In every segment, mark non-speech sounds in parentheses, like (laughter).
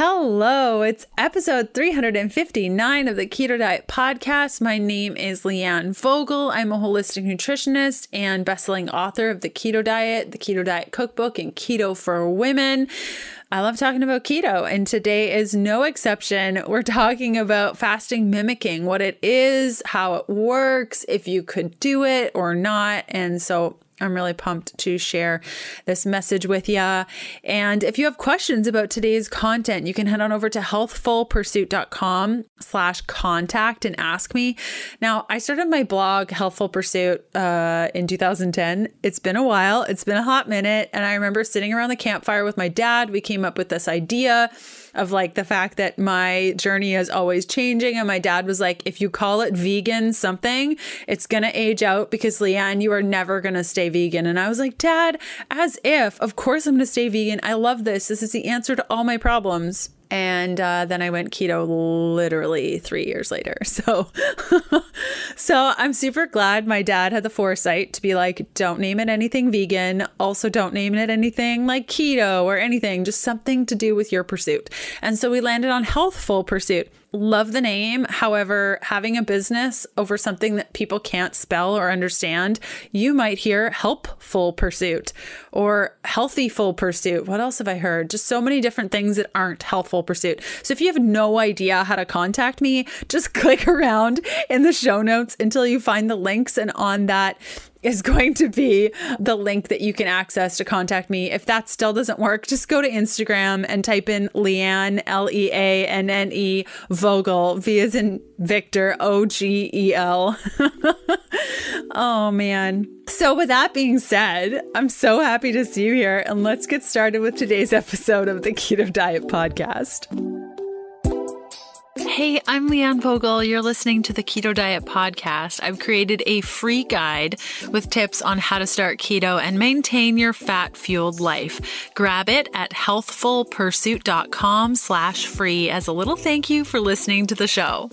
Hello, it's episode 359 of the Keto Diet Podcast. My name is Leanne Vogel. I'm a holistic nutritionist and best-selling author of The Keto Diet, The Keto Diet Cookbook, and Keto for Women. I love talking about keto, and today is no exception. We're talking about fasting mimicking, what it is, how it works, if you could do it or not. And so I'm really pumped to share this message with you. And if you have questions about today's content, you can head on over to healthfulpursuit.com slash contact and ask me. Now, I started my blog, Healthful Pursuit, uh, in 2010. It's been a while. It's been a hot minute. And I remember sitting around the campfire with my dad. We came up with this idea of like the fact that my journey is always changing. And my dad was like, if you call it vegan something, it's going to age out because Leanne, you are never going to stay vegan. And I was like, Dad, as if, of course I'm going to stay vegan. I love this. This is the answer to all my problems and uh, then I went keto literally three years later. (laughs) So, so I'm super glad my dad had the foresight to be like, don't name it anything vegan. Also, don't name it anything like keto or anything, just something to do with your pursuit. And so we landed on healthful pursuit. Love the name. However, having a business over something that people can't spell or understand, you might hear helpful pursuit or healthy full pursuit. What else have I heard? Just so many different things that aren't healthful pursuit. So if you have no idea how to contact me, just (laughs) click around in the show notes until you find the links. And on that, is going to be the link that you can access to contact me. If that still doesn't work, just go to Instagram and type in Leanne, L E A N N E, Vogel, V as in Victor, O G E L. (laughs) oh, man. So, with that being said, I'm so happy to see you here, and let's get started with today's (laughs) episode of the Keto Diet Podcast. Hey, I'm Leanne Vogel. You're listening to the Keto Diet Podcast. I've created a free guide with tips on how to start keto and maintain your fat fueled life. Grab it at healthfulpursuit.com slash free as a little thank you for listening to the show.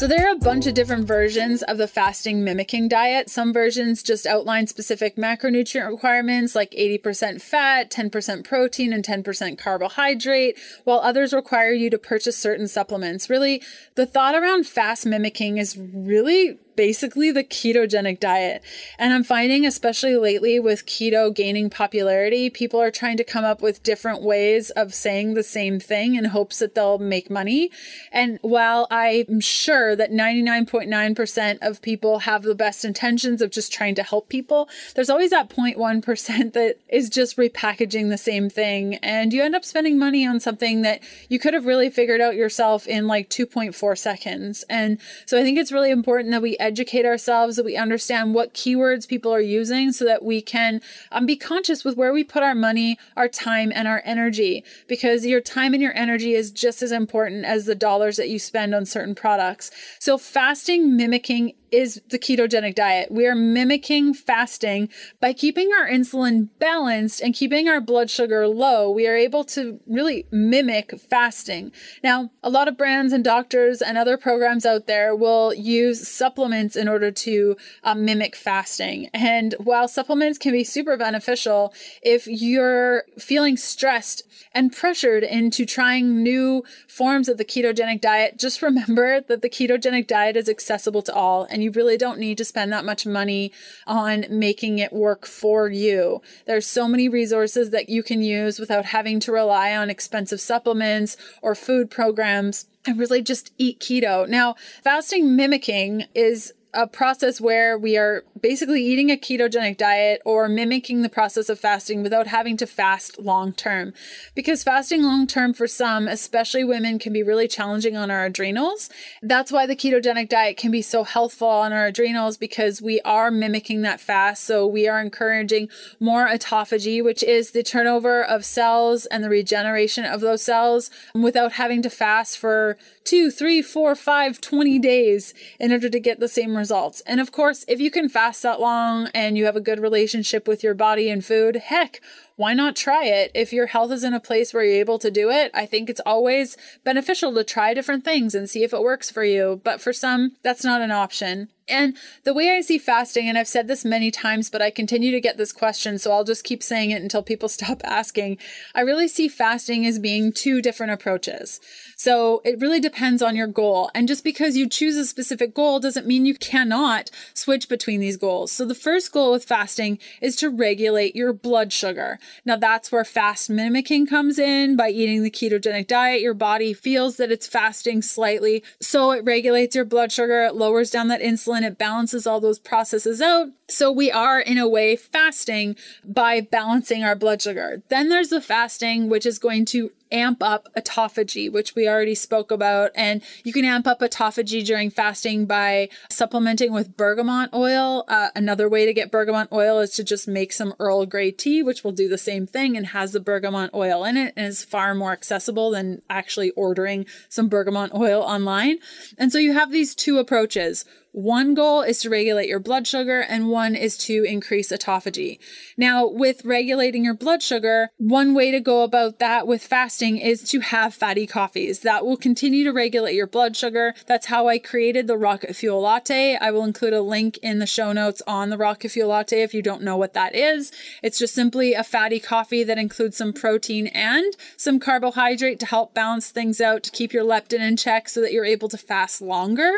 So there are a bunch of different versions of the fasting mimicking diet. Some versions just outline specific macronutrient requirements like 80% fat, 10% protein, and 10% carbohydrate, while others require you to purchase certain supplements. Really, the thought around fast mimicking is really basically the ketogenic diet. And I'm finding, especially lately with keto gaining popularity, people are trying to come up with different ways of saying the same thing in hopes that they'll make money. And while I'm sure that 99.9% of people have the best intentions of just trying to help people, there's always that 0.1% (laughs) that is just repackaging the same thing. And you end up spending money on something that you could have really figured out yourself in like 2.4 seconds. And so I think it's really important that we educate ourselves, that we understand what keywords people are using so that we can um, be conscious with where we put our money, our time, and our energy. Because your time and your energy is just as important as the dollars that you spend on certain products. So, fasting, mimicking is the ketogenic diet. We are mimicking fasting by keeping our insulin balanced and keeping our blood sugar low. We are able to really mimic fasting. Now, a lot of brands and doctors and other programs out there will use supplements in order to um, mimic fasting. And while supplements can be super beneficial, if you're feeling stressed and pressured into trying new forms of the ketogenic diet, just remember that the ketogenic diet is accessible to all and you really don't need to spend that much money on making it work for you. There's so many resources that you can use without having to rely on expensive supplements or food programs and really just eat keto. Now, fasting mimicking is a process where we are basically eating a ketogenic diet or mimicking the process of fasting without having to fast long term. Because fasting long term for some, especially women, can be really challenging on our adrenals. That's why the ketogenic diet can be so helpful on our adrenals because we are mimicking that fast. So we are encouraging more autophagy, which is the turnover of cells and the regeneration of those cells without having to fast for two, three, four, five, 20 days in order to get the same results. And of course, if you can fast that long and you have a good relationship with your body and food, heck, why not try it? If your health is in a place where you're able to do it, I think it's always beneficial to try different things and see if it works for you. But for some, that's not an option. And the way I see fasting, and I've said this many times, but I continue to get this question, so I'll just keep saying it until people (laughs) stop asking. I really see fasting as being two different approaches. So it really depends on your goal. And just because you choose a specific goal doesn't mean you cannot switch between these goals. So the first goal with fasting is to regulate your blood sugar. Now that's where fast mimicking comes in. By eating the ketogenic diet, your body feels that it's fasting slightly. So it regulates your blood sugar, it lowers down that insulin, it balances all those processes out. So we are in a way fasting by balancing our blood sugar. Then there's the fasting, which is going to amp up autophagy, which we already spoke about. And you can amp up autophagy during fasting by supplementing with bergamot oil. Uh, another way to get bergamot oil is to just make some Earl Grey tea, which will do the same thing and has the bergamot oil in it and is far more accessible than actually ordering some bergamot oil online. And so you have these two approaches. One goal is to regulate your blood sugar, and one is to increase autophagy. Now, with regulating your blood sugar, one way to go about that with fasting is to have fatty coffees. That will continue to regulate your blood sugar. That's how I created the Rocket Fuel Latte. I will include a link in the show notes on the Rocket Fuel Latte if you don't know what that is. It's just simply a fatty coffee that includes some protein and some carbohydrate to help balance things out, to keep your leptin in check so that you're able to fast longer.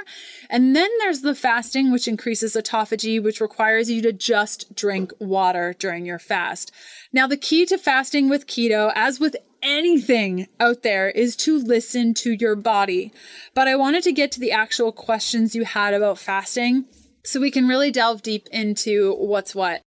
And then there's the fasting, which increases autophagy, which requires you to just drink water during your fast. Now, the key to fasting with keto, as with anything out there, is to listen to your body. But I wanted to get to the actual questions you had about fasting so we can really delve deep into what's what.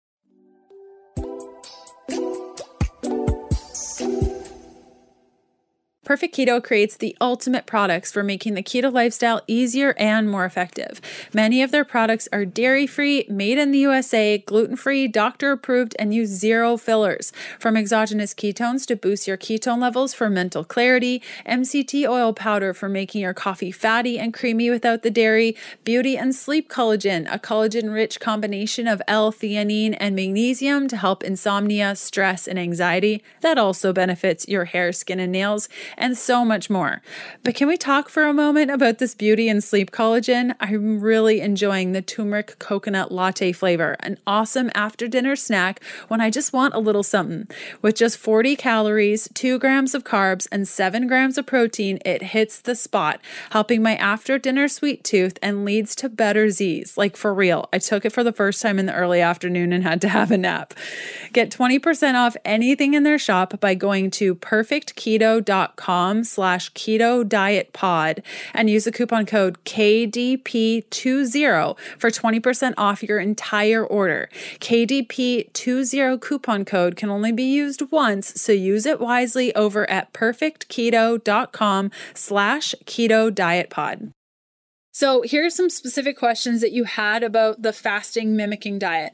Perfect Keto creates the ultimate products for making the keto lifestyle easier and more effective. Many of their products are dairy free, made in the USA, gluten free, doctor approved, and use zero fillers. From exogenous ketones to boost your ketone levels for mental clarity, MCT oil powder for making your coffee fatty and creamy without the dairy, beauty and sleep collagen, a collagen rich combination of L theanine and magnesium to help insomnia, stress, and anxiety. That also benefits your hair, skin, and nails and so much more. But can we talk for a moment about this beauty and sleep collagen? I'm really enjoying the turmeric coconut latte flavor, an awesome after dinner snack when I just want a little something. With just 40 calories, 2 grams of carbs, and 7 grams of protein, it hits the spot, helping my after dinner sweet tooth and leads to better Z's. Like for real, I took it for the first time in the early afternoon and had to have a nap. Get 20% off anything in their shop by going to perfectketo.com com slash keto diet pod and use the coupon code KDP20 for 20% off your entire order. KDP20 coupon code can only be used once, so use it wisely over at perfectketo.com slash keto diet pod. So here are some specific questions that you had about the fasting mimicking diet.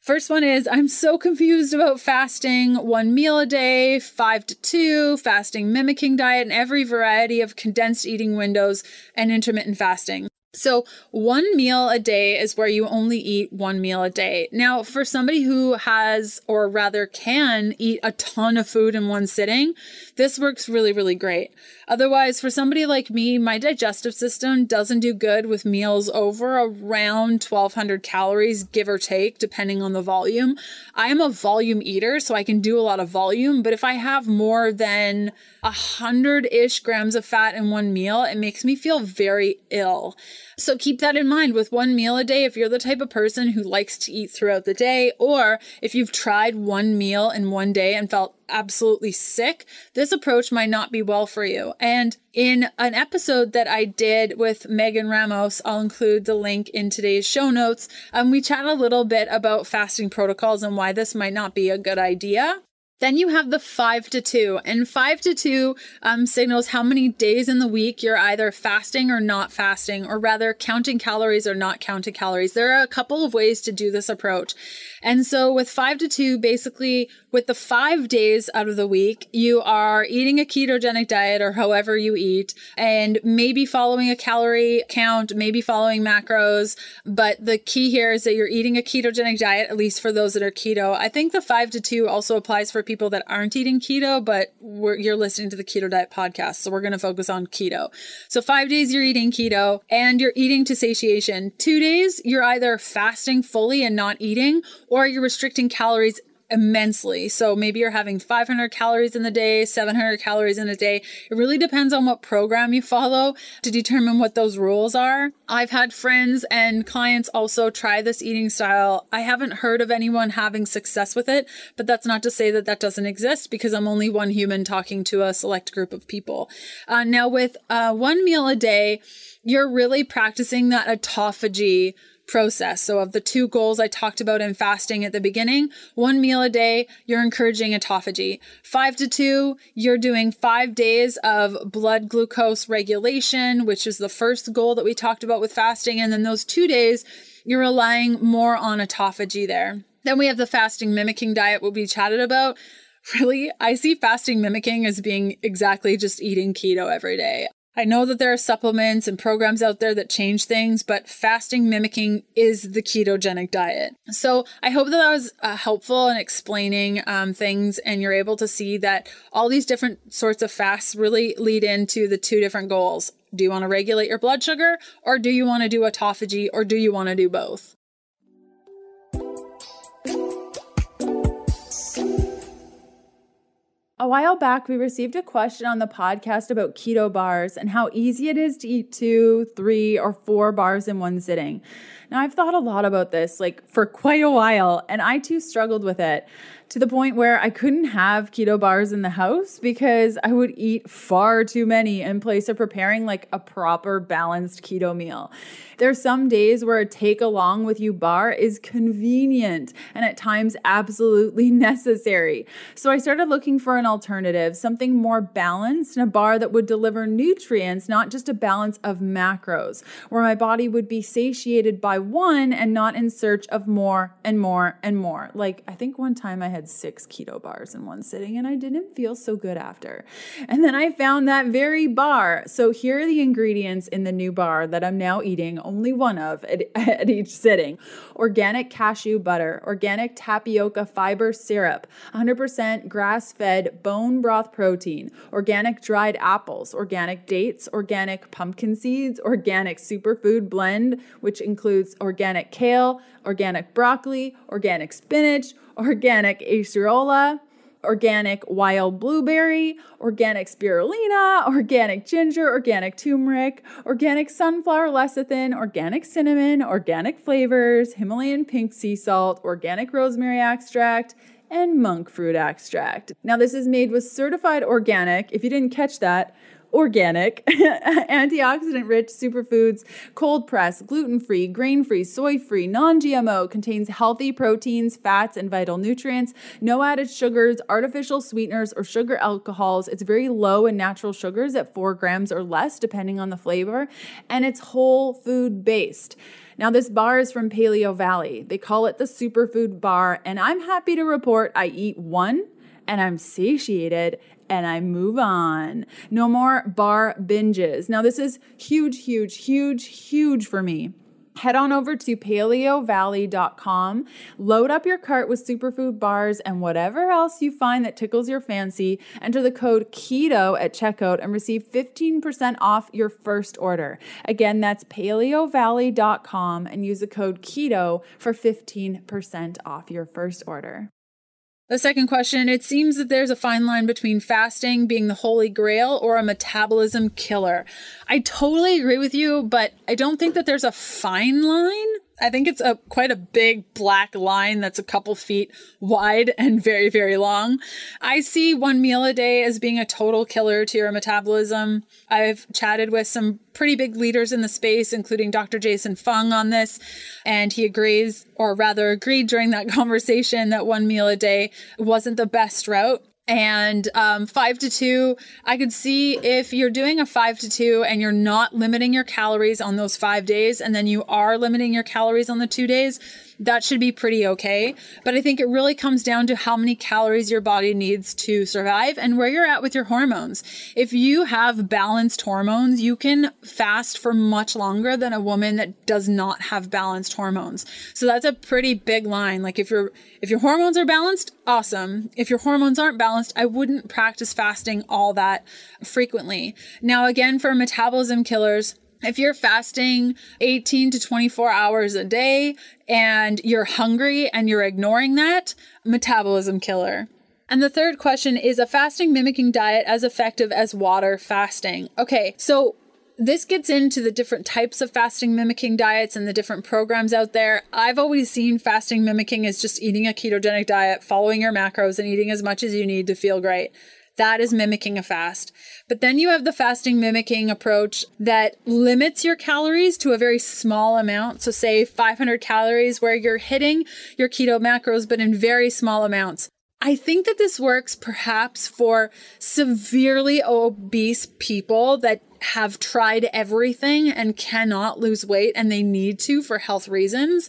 First one is I'm so confused about fasting one meal a day, five to two, fasting mimicking diet, and every variety of condensed eating windows and intermittent fasting. So, one meal a day is where you only eat one meal a day. Now, for somebody who has, or rather can, eat a ton of food in one sitting, this works really, really great. Otherwise, for somebody like me, my digestive system doesn't do good with meals over around 1200 calories, give or take, depending on the volume. I am a volume eater, so I can do a lot of volume, but if I have more than a hundred ish grams of fat in one meal, it makes me feel very ill. So keep that in mind with one meal a day if you're the type of person who likes to eat throughout the day, or if you've tried one meal in one day and felt absolutely sick, this approach might not be well for you. And in an episode that I did with Megan Ramos, I'll include the link in today's show notes. Um, we chat a little bit about fasting protocols and why this might not be a good idea. Then you have the five to two, and five to two um, signals how many days in the week you're either fasting or not fasting, or rather counting calories or not counting calories. There are a couple of ways to do this approach. And so with five to two, basically with the five days out of the week, you are eating a ketogenic diet or however you eat, and maybe following a calorie count, maybe following macros. But the key here is that you're eating a ketogenic diet, at least for those that are keto. I think the five to two also applies for people that aren't eating keto, but you're listening to the Keto Diet podcast. So we're going to focus on keto. So five days you're eating keto and you're eating to satiation. Two days you're either fasting fully and not eating, or you're restricting calories immensely. So maybe you're having 500 calories in the day, 700 calories in a day. It really depends on what program you follow to determine what those rules are. I've had friends and clients also try this eating style. I haven't heard of anyone having success with it, but that's not to say that that doesn't exist because I'm only one human talking to a select group of people. Uh, now, with uh, one meal a day, you're really practicing that autophagy process. So, of the two goals I talked about in fasting at the beginning, one meal a day, you're encouraging autophagy. Five to two, you're doing five days of blood glucose regulation, which is the first goal that we talked about with fasting. And then those two days, you're relying more on autophagy there. Then we have the fasting mimicking diet, what we chatted about. Really, I see fasting mimicking as being exactly just eating keto every day. I know that there are supplements and programs out there that change things, but fasting mimicking is the ketogenic diet. So I hope that that was uh, helpful in explaining um, things, and you're able to see that all these different sorts of fasts really lead into the two different goals. Do you want to regulate your blood sugar, or do you want to do autophagy, or do you want to do both? A while back, we received a question on the podcast about keto bars and how easy it is to eat two, three, or four bars in one sitting. Now, I've thought a lot about this, like for quite a while, and I too struggled with it to the point where I couldn't have keto bars in the house because I would eat far too many in place of preparing like a proper balanced keto meal. There's some days where a take along with you bar is convenient and at times absolutely (laughs) necessary. So I started looking for an alternative, something more balanced and a bar that would deliver nutrients, not just a balance of macros, where my body would be satiated by one and not in search of more and more and more. Like I think one time I had had six keto bars in one sitting and I didn't feel so good after. And then I found that very bar. So here are the ingredients in the new bar that I'm now eating, only one of at, (laughs) at each sitting organic cashew butter, organic tapioca fiber syrup, 100% grass fed bone broth protein, organic dried apples, organic dates, organic pumpkin seeds, organic superfood blend, which includes organic kale, organic broccoli, organic spinach, organic acerola, organic wild blueberry, organic spirulina, organic ginger, organic turmeric, organic sunflower lecithin, organic cinnamon, organic flavors, Himalayan pink sea salt, organic rosemary extract, and monk fruit extract. Now, this is made with certified organic. If you didn't catch that, organic, (laughs) antioxidant rich superfoods, cold press, gluten free, grain free, soy free, non GMO, contains healthy proteins, fats, and vital nutrients, no added sugars, artificial sweeteners, or sugar alcohols. It's very low in natural sugars at four grams or less, depending on the flavor, and it's whole food based. Now, this bar is from Paleo Valley. They call it the superfood bar, and I'm happy to report I eat one and I'm satiated and I move on. No more bar binges. Now, this is huge, huge, huge, huge for me head on over to paleovalley.com, load up your cart with superfood bars and whatever else you find that tickles your fancy. Enter the code KETO at checkout and receive 15% off your first order. Again, that's paleovalley.com and use the code KETO for 15% off your first order. The second question it seems that there's a fine line between fasting being the holy grail or a metabolism killer. I totally agree with you, but I don't think that there's a fine line. I think it's a quite a big black line that's a couple feet wide and very very long. I see one meal a day as being a total killer to your metabolism. I've chatted with some pretty big leaders in the space including Dr. Jason Fung on this and he agrees or rather agreed during that (laughs) conversation that one meal a day wasn't the best route and um, five to two i could see if you're doing a five to two and you're not limiting your calories on those five days and then you are limiting your calories on the two days that should be pretty okay. But I think it really comes down to how many calories your body needs to survive and where you're at with your hormones. If you have balanced hormones, you can fast for much longer than a woman that does not have balanced hormones. So that's a pretty big line. Like if your if your hormones are balanced, awesome. If your hormones aren't balanced, I wouldn't practice fasting all that frequently. Now again for metabolism killers, if you're fasting 18 to 24 hours a day and you're hungry and you're ignoring that, metabolism killer. And the third question is a fasting mimicking diet as effective as water fasting? Okay, so this gets into the different types of fasting mimicking diets and the different programs out there. I've always seen fasting mimicking as just eating a ketogenic diet, following your macros, and eating as much as you need to feel great. That is mimicking a fast. But then you have the fasting mimicking approach that limits your calories to a very small amount. So, say 500 calories, where you're hitting your keto macros, but in very small amounts. I think that this works perhaps for severely obese people that have tried everything and cannot lose weight and they need to for health reasons.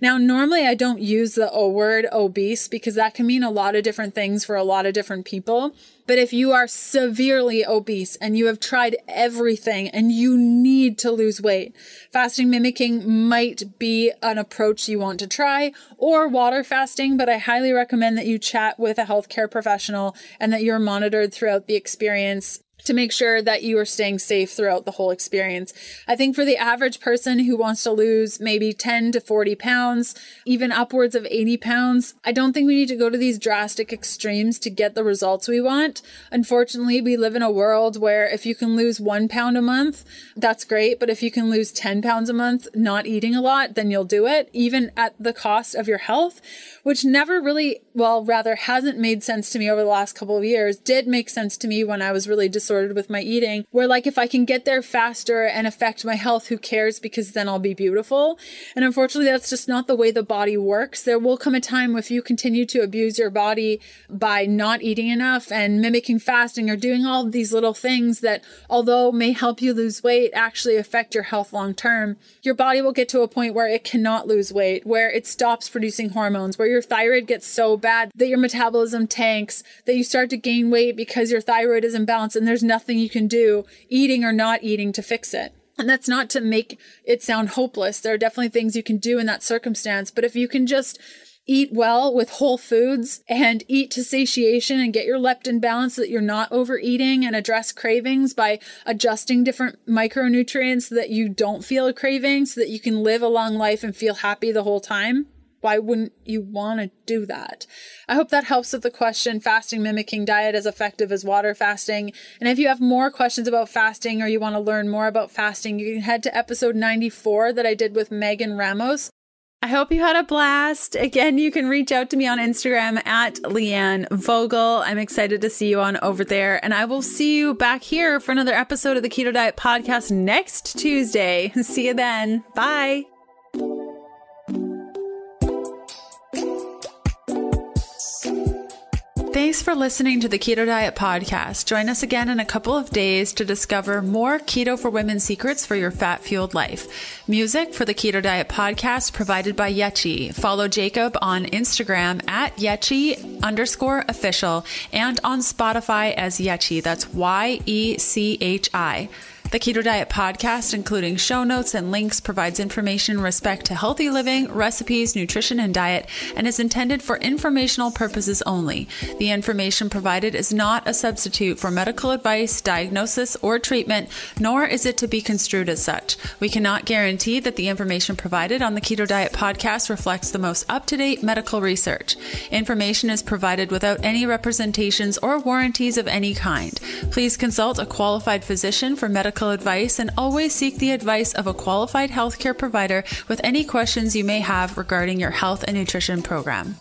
Now, normally I don't use the O word obese because that can mean a lot of different things for a lot of different people. But if you are severely obese and you have tried everything and you need to lose weight, fasting mimicking might be an approach you want to try or water fasting. But I highly recommend that you chat with a healthcare professional and that you're monitored throughout the experience to make sure that you are staying safe throughout the whole experience. I think for the average person who wants to lose maybe 10 to 40 pounds, even upwards of 80 pounds, I don't think we need to go to these drastic extremes to get the results we want. Unfortunately, we live in a world where if you can lose one pound a month, that's great. But if you can lose 10 pounds a month not eating a lot, then you'll do it, even at the cost of your health, which never really, well, rather hasn't made sense to me over the last couple of years, did make sense to me when I was really disordered disordered with my eating, where like if I can get there faster and affect my health, who cares? Because then I'll be beautiful. And unfortunately, that's just not the way the body works. There will come a time if you continue to abuse your body by not eating enough and mimicking fasting or doing all these little things that, although may help you lose weight, actually affect your health long term. Your body will get to a point where it cannot lose weight, where it stops producing hormones, where your thyroid gets so bad that your metabolism tanks, that you start to gain weight because your thyroid is imbalanced and there's there's nothing you can do, eating or not eating, to fix it. And that's not to make it sound hopeless. There are definitely things you can do in that circumstance. But if you can just eat well with whole foods and eat to satiation and get your leptin balance so that you're not overeating and address cravings by adjusting different micronutrients so that you don't feel a craving so that you can live a long life and feel happy the whole time why wouldn't you want to do that? I hope that helps with the question fasting mimicking diet as effective as water fasting. And if you have more questions about fasting or you want to learn more about fasting, you can head to episode 94 that I did with Megan Ramos. I hope you had a blast. Again, you can reach out to me on Instagram at Leanne Vogel. I'm excited to see you on over there. And I will see you back here for another episode of the Keto Diet Podcast next Tuesday. (laughs) See you then. Bye. Thanks for listening to the Keto Diet Podcast. Join us again in a couple of days to discover more Keto for Women secrets for your fat fueled life. Music for the Keto Diet Podcast provided by Yechi. Follow Jacob on Instagram at Yechi underscore official and on Spotify as Yechi. That's Y E C H I. The Keto Diet podcast, including show notes and links, provides information in respect to healthy living, recipes, nutrition, and diet, and is intended for informational purposes only. The information provided is not a substitute for medical advice, diagnosis, or treatment, nor is it to be construed as such. We cannot guarantee that the information provided on the Keto Diet podcast reflects the most up to date medical research. Information is provided without any representations or warranties of any kind. Please consult a qualified physician for medical medical advice and always seek the advice of a qualified healthcare provider with any questions you may have regarding your health and nutrition program.